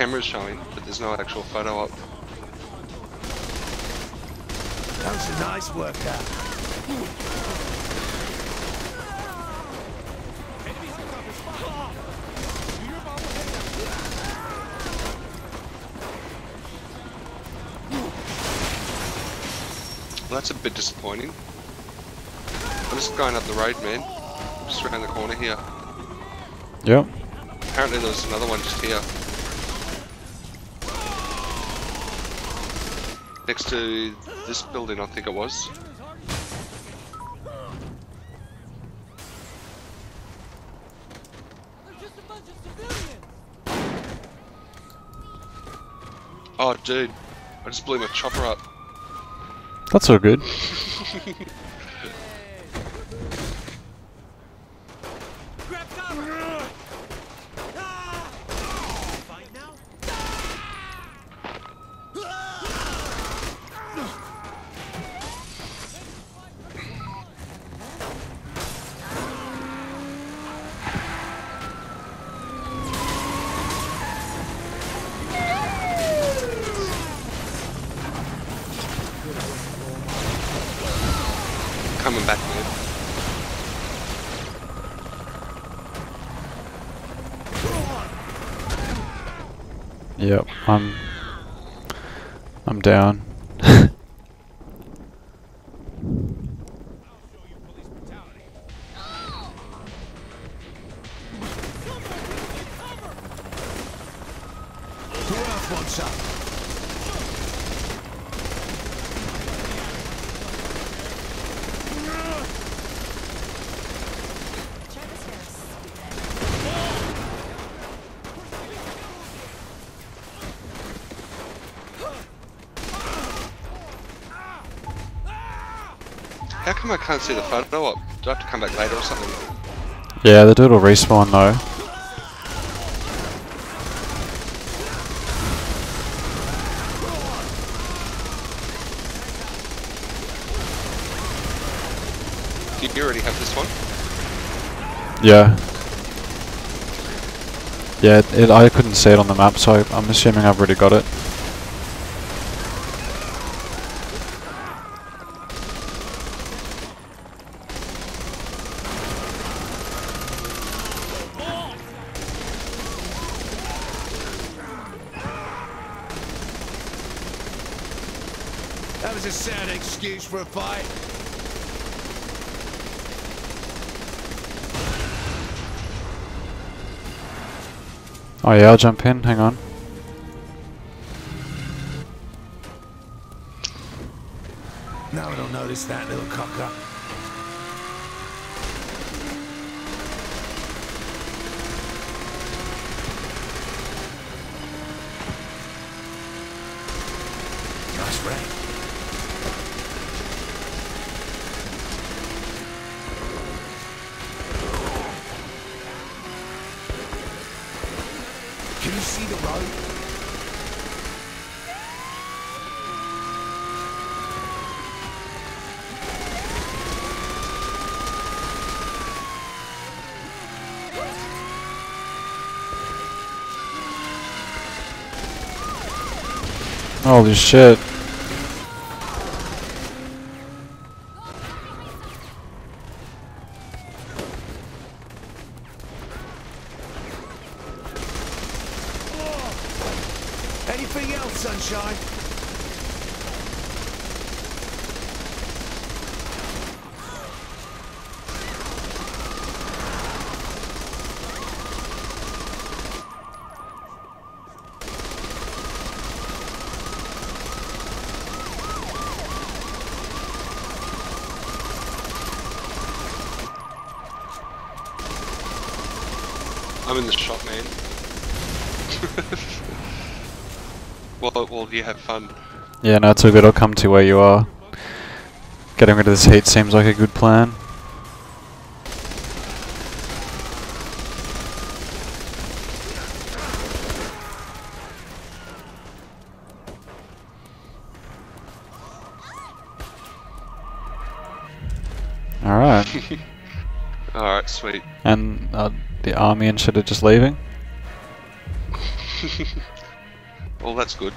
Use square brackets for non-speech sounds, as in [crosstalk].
camera's showing, but there's no actual photo up. That was a nice workout. Well, that's a bit disappointing. I'm just going up the road, man. Just around the corner here. Yep. Apparently there was another one just here. Next to this building, I think it was. Oh, dude. I just blew my chopper up. That's all good. [laughs] [laughs] Coming back, man. Yep. I'm. I'm down. Who else wants some? How come I can't see the photo up? Do I have to come back later or something? Yeah, the dude will respawn though. Do you already have this one? Yeah. Yeah, it, it, I couldn't see it on the map, so I'm assuming I've already got it. That a sad excuse for a fight. Oh yeah, I'll jump in, hang on. No one will notice that little cocker. Nice rain. Road? Holy shit. Anything else, sunshine? I'm in the shop, man. [laughs] well, well, you have fun. Yeah, no, it's all good. I'll come to where you are. Getting rid of this heat seems like a good plan. Alright. [laughs] Alright, sweet. And uh, the army and shit are just leaving? [laughs] Well, that's good.